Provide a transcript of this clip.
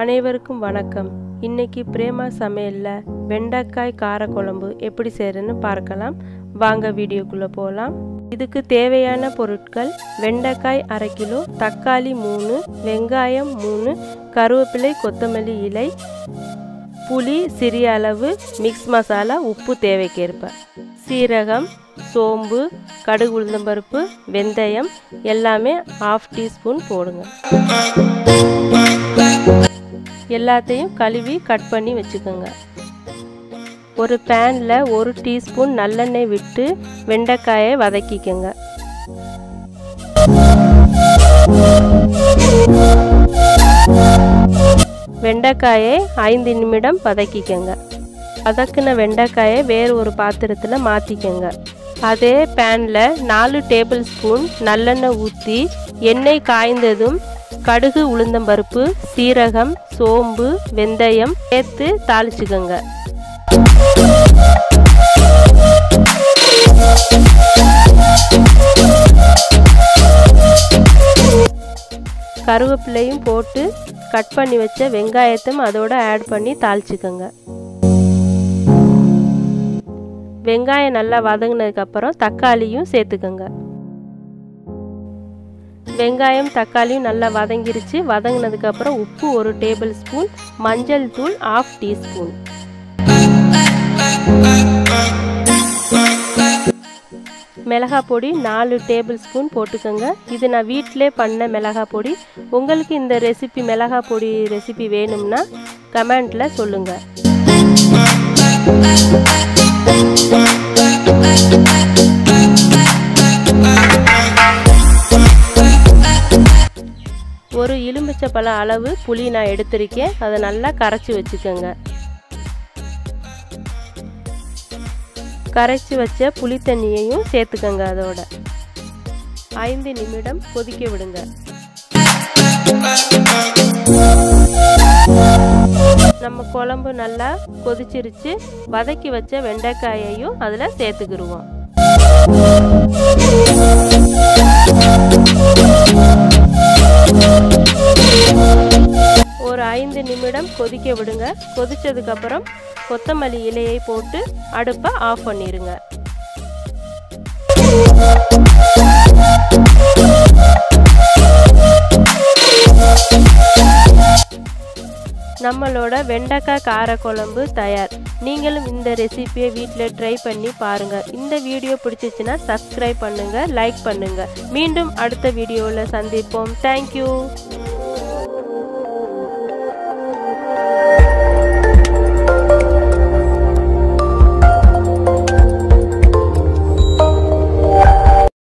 அனைவருக்கும் வணக்கம். இன்னைக்கு பிரேமா சமையலில் வெண்டைக்காய் காரக்குழம்பு எப்படி செய்கிறதுன்னு பார்க்கலாம். வாங்க வீடியோக்குள்ளே போகலாம் இதுக்கு தேவையான பொருட்கள் வெண்டைக்காய் அரை கிலோ தக்காளி மூணு வெங்காயம் மூணு கருவேப்பிலை கொத்தமல்லி இலை புளி சிறிய அளவு மிக்ஸ் மசாலா உப்பு தேவைக்கேற்ப. சீரகம் சோம்பு கடுகு உளுந்தம்பருப்பு வெந்தயம் எல்லாமே ஆஃப் டீஸ்பூன் போடுங்க. எல்லாத்தையும் கழுவி கட் பண்ணி வச்சுக்கோங்க. ஒரு பேனில் ஒரு டீஸ்பூன் நல்லெண்ணெய் விட்டு வெண்டைக்காயை வதக்கிக்கோங்க. வெண்டைக்காயை ஐந்து நிமிடம் வதக்கிக்கோங்க. வதக்கின வெண்டைக்காயை வேறு ஒரு பாத்திரத்தில் மாற்றிக்கோங்க அதே பேனில் நாலு டேபிள் ஸ்பூன் நல்லெண்ணெய் ஊற்றி எண்ணெய் காய்ந்ததும் கடுகு உளுந்தம்பருப்பு சீரகம் சோம்பு வெந்தயம் சேர்த்து தாளிச்சுக்கோங்க. கருவேப்பிலையும் போட்டு கட் பண்ணி வச்ச வெங்காயத்தையும் அதோட ஆட் பண்ணி தாளிச்சுக்கோங்க. வெங்காயம் நல்லா வதங்கினதுக்கப்புறம் தக்காளியும் சேர்த்துக்கோங்க. வெங்காயம் தக்காளியும் நல்லா வதங்கிருச்சு. வதங்கினதுக்கப்புறம் உப்பு ஒரு டேபிள் ஸ்பூன் மஞ்சள் தூள் ஆஃப் டீஸ்பூன். மிளகா பொடி நாலு டேபிள் ஸ்பூன் போட்டுக்கோங்க. இது நான் வீட்டிலே பண்ண மிளகா பொடி. உங்களுக்கு இந்த ரெசிபி மிளகா பொடி ரெசிபி வேணும்னா கமெண்ட்டில் சொல்லுங்கள் ஒரு எலுமிச்சப்பழ அளவு புளி நான் எடுத்திருக்கேன். அதை நல்லா கரைச்சி வச்சுக்கோங்க. கரைச்சி வச்ச புளி தண்ணியையும் சேர்த்துக்கோங்க அதோட. ஐந்து நிமிடம் கொதிக்க விடுங்க. நம்ம குழம்பு நல்லா கொதிச்சிருச்சு. வதக்கி வச்ச வெண்டைக்காயையும் அதில் சேர்த்துக்கிடுவோம் கொதிக்க விடுங்க. கொதித்ததுக்கப்புறம் கொத்தமல்லி இலையை போட்டு அடுப்பை ஆஃப் பண்ணிடுங்க நம்மளோட வெண்டைக்காய் காரக்குழம்பு தயார். நீங்களும் இந்த ரெசிபியை வீட்டில் ட்ரை பண்ணி பாருங்கள் இந்த வீடியோ பிடிச்சிச்சின்னா சப்ஸ்கிரைப் பண்ணுங்கள் லைக் பண்ணுங்கள் மீண்டும் அடுத்த வீடியோவில் சந்திப்போம். தேங்க்யூ